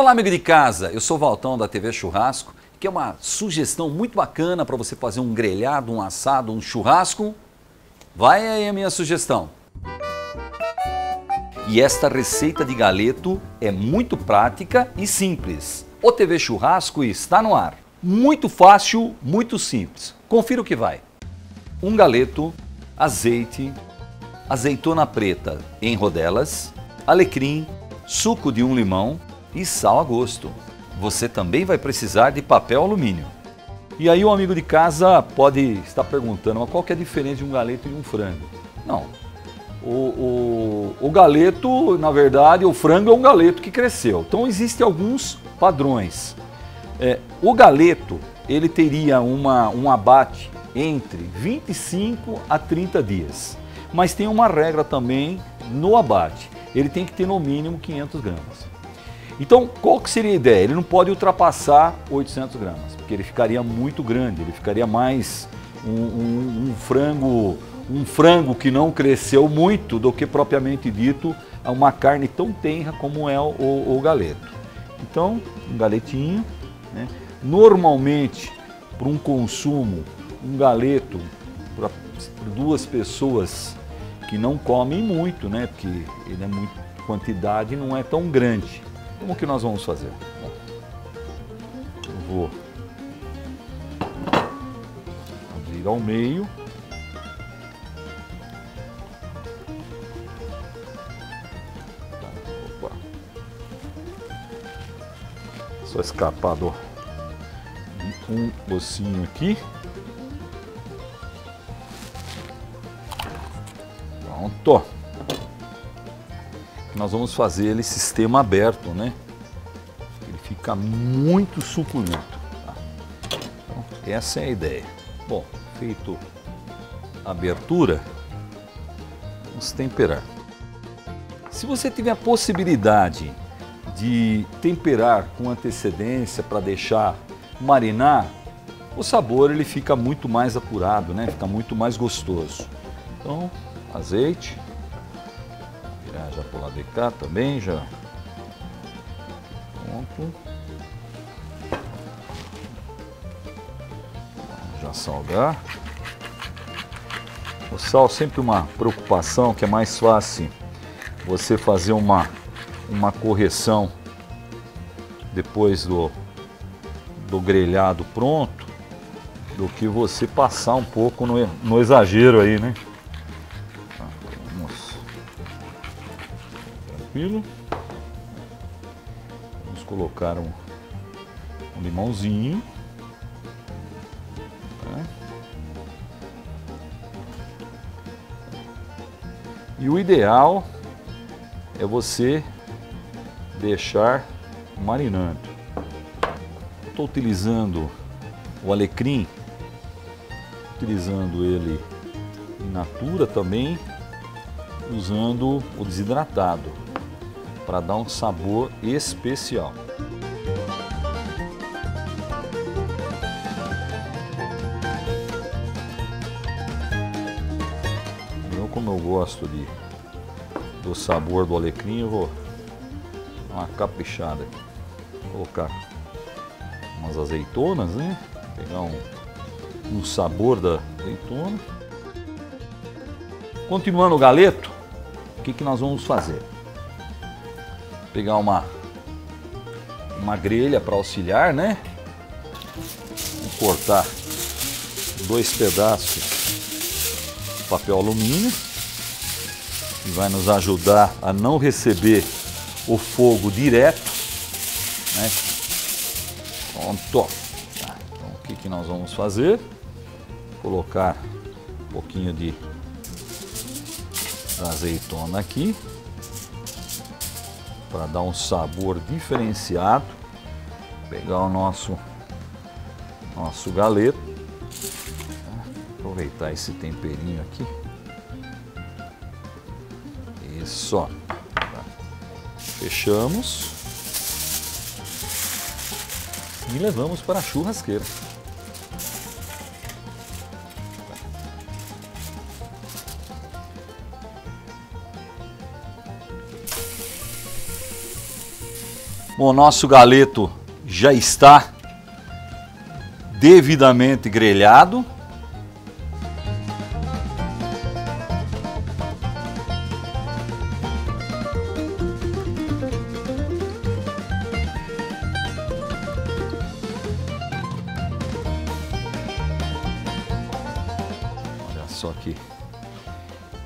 Olá, amigo de casa, eu sou o Valtão da TV Churrasco, que é uma sugestão muito bacana para você fazer um grelhado, um assado, um churrasco. Vai aí a minha sugestão. E esta receita de galeto é muito prática e simples. O TV Churrasco está no ar. Muito fácil, muito simples. Confira o que vai. Um galeto, azeite, azeitona preta em rodelas, alecrim, suco de um limão e sal a gosto. Você também vai precisar de papel alumínio. E aí o amigo de casa pode estar perguntando, mas qual que é a diferença de um galeto e um frango? Não, o, o, o, galeto, na verdade, o frango é um galeto que cresceu. Então existem alguns padrões. É, o galeto, ele teria uma, um abate entre 25 a 30 dias. Mas tem uma regra também no abate. Ele tem que ter no mínimo 500 gramas. Então, qual que seria a ideia? Ele não pode ultrapassar 800 gramas, porque ele ficaria muito grande, ele ficaria mais um, um, um frango um frango que não cresceu muito do que propriamente dito uma carne tão tenra como é o, o, o galeto. Então, um galetinho, né? normalmente para um consumo, um galeto para duas pessoas que não comem muito, né? Porque ele é muito quantidade não é tão grande. Como que nós vamos fazer? Eu vou abrir ao meio. Só escapar do um ossinho aqui. Pronto. Nós vamos fazer ele sistema aberto, né? Ele fica muito suculento. Tá? Então, essa é a ideia. Bom, feito a abertura, vamos temperar. Se você tiver a possibilidade de temperar com antecedência para deixar marinar, o sabor ele fica muito mais apurado, né? Fica muito mais gostoso. Então, azeite, já para o lado de cá também, já pronto. Já salgar. O sal sempre uma preocupação que é mais fácil você fazer uma uma correção depois do, do grelhado pronto do que você passar um pouco no, no exagero aí, né? Tranquilo. Vamos colocar um, um limãozinho. Tá? E o ideal é você deixar marinando. Estou utilizando o alecrim, utilizando ele in natura também, usando o desidratado para dar um sabor especial. Eu, como eu gosto de, do sabor do alecrim, eu vou uma caprichada aqui. Colocar umas azeitonas, né? Pegar um, um sabor da azeitona. Continuando o galeto, o que, que nós vamos fazer? Pegar uma, uma grelha para auxiliar, né? Vamos cortar dois pedaços de papel alumínio que vai nos ajudar a não receber o fogo direto. Né? Pronto. Tá, então, o que, que nós vamos fazer? Colocar um pouquinho de azeitona aqui para dar um sabor diferenciado. Pegar o nosso nosso galeto. Aproveitar esse temperinho aqui. Isso. Fechamos. E levamos para a churrasqueira. O nosso galeto já está devidamente grelhado. Olha só que,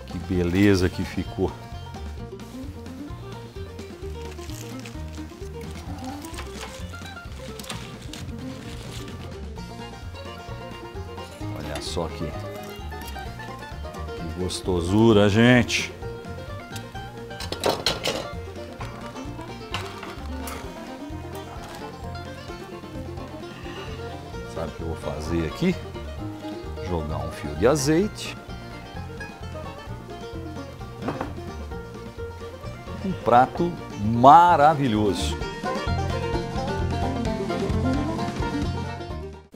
que beleza que ficou. Só que, que gostosura, gente. Sabe o que eu vou fazer aqui? Jogar um fio de azeite. Um prato maravilhoso.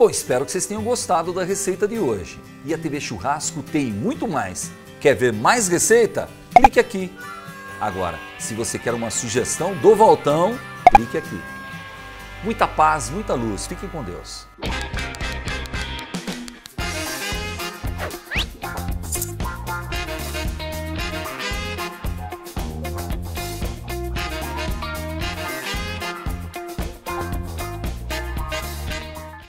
Bom, espero que vocês tenham gostado da receita de hoje. E a TV Churrasco tem muito mais. Quer ver mais receita? Clique aqui. Agora, se você quer uma sugestão do Valtão, clique aqui. Muita paz, muita luz. Fiquem com Deus.